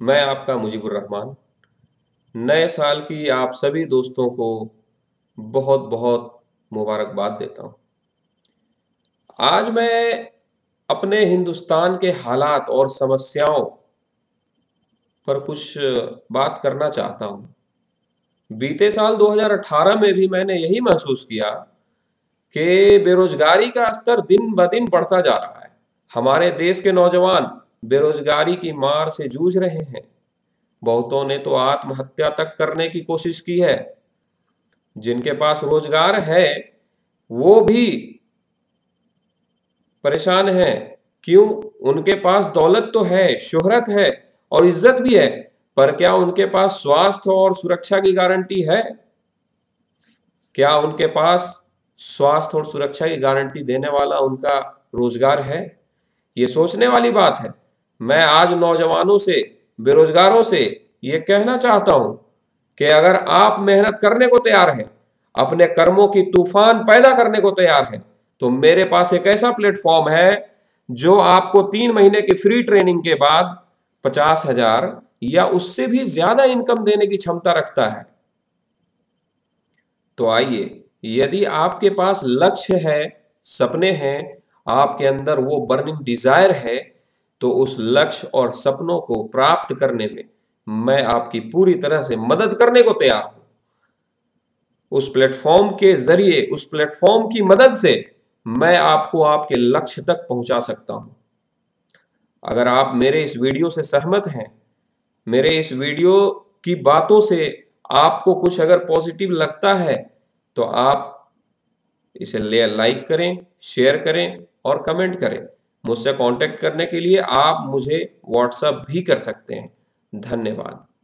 मैं आपका मुजीबुर रहमान नए साल की आप सभी दोस्तों को बहुत बहुत मुबारकबाद देता हूँ। आज मैं अपने हिंदुस्तान के हालात और समस्याओं पर कुछ बात करना चाहता हूँ। बीते साल 2018 में भी मैंने यही महसूस किया कि बेरोजगारी का स्तर दिन ब दिन बढ़ता जा रहा है। हमारे देश के नौजवान बेरोजगारी की मार से जूझ रहे हैं। बहुतों ने तो आत्महत्या तक करने की कोशिश की है। जिनके पास रोज़गार है, वो भी परेशान है। क्यों? उनके पास दौलत तो है, शोहरत है और इज़्ज़त भी है, पर क्या उनके पास स्वास्थ्य और सुरक्षा की गारंटी है? क्या उनके पास स्वास्थ्य और सुरक्षा की गारंटी देने वाला उनका रोज़गार है? ये सोचने वाली बात है। मैं आज नौजवानों से, बेरोजगारों से ये कहना चाहता हूँ कि अगर आप मेहनत करने को तैयार हैं, अपने कर्मों की तूफ़ान पैदा करने को तैयार हैं तो मेरे पास एक ऐसा प्लेटफॉर्म है जो आपको तीन महीने की फ्री ट्रेनिंग के बाद पचास हज़ार या उससे भी ज़्यादा इनकम देने की क्षमता रखता है। तो आइए, यदि आपके पास लक्ष्य है, सपने हैं, आपके अंदर वो बर्निंग डिज़ायर है तो उस लक्ष्य और सपनों को प्राप्त करने में मैं आपकी पूरी तरह से मदद करने को तैयार हूँ। उस प्लेटफॉर्म के ज़रिए, उस प्लेटफॉर्म की मदद से मैं आपको आपके लक्ष्य तक पहुँचा सकता हूँ। अगर आप मेरे इस वीडियो से सहमत हैं, मेरे इस वीडियो की बातों से आपको कुछ अगर पॉजिटिव लगता है तो आप इसे लाइक करें, शेयर करें और कमेंट करें। मुझसे कांटेक्ट करने के लिए आप मुझे व्हाट्सएप भी कर सकते हैं। धन्यवाद।